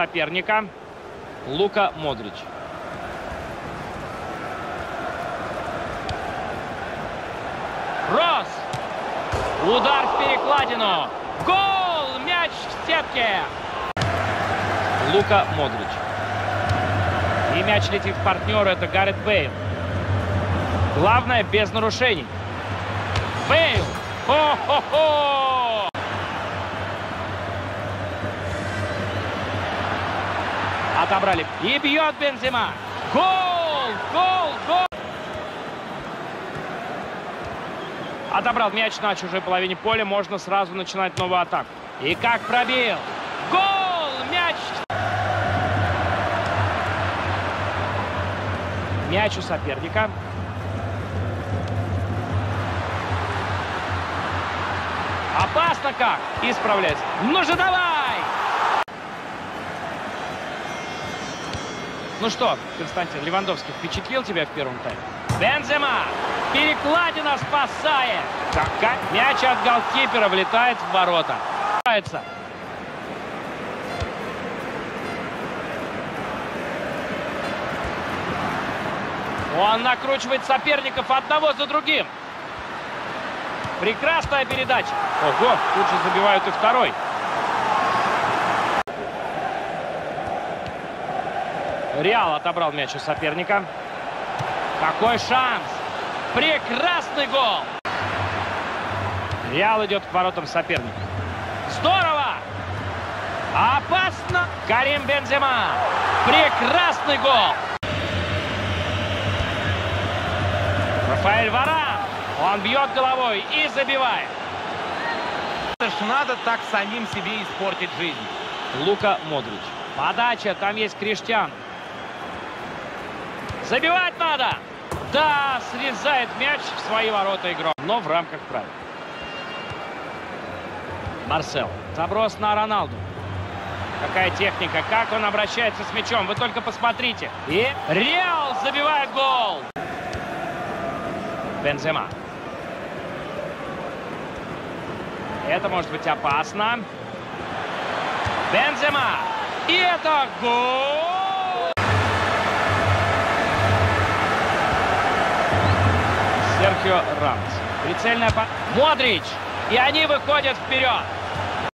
соперника Лука Модрич. Рос. Удар в перекладину. Гол! Мяч в сетке. Лука Модрич. И мяч летит в партнера. Это Гаррет Бейл. Главное, без нарушений. Бейл. Хо-хо-хо! Отобрали. И бьет Бензима. Гол! Гол! Гол! Отобрал мяч на чужой половине поля. Можно сразу начинать новую атаку. И как пробил. Гол! Мяч! Мяч у соперника. Опасно как! Исправляется. Ну же давай! Ну что, Константин Левандовский впечатлил тебя в первом тайме? Бензема! Перекладина спасает! Мяч от голкипера влетает в ворота. Он накручивает соперников одного за другим. Прекрасная передача. Ого, тут же забивают и второй. Реал отобрал мяч у соперника. Какой шанс! Прекрасный гол! Реал идет к воротам соперника. Здорово! Опасно! Карим Бензема! Прекрасный гол! Рафаэль Варан! Он бьет головой и забивает. Это ж надо так самим себе испортить жизнь. Лука Модрич. Подача, там есть Криштиан. Забивать надо! Да, срезает мяч в свои ворота игрок, но в рамках правил. Марсел. Заброс на Роналду. Какая техника, как он обращается с мячом. Вы только посмотрите. И Реал забивает гол. Бензема. Это может быть опасно. Бензема. И это гол! Серхио Рамос. Прицельная по... Модрич. И они выходят вперед.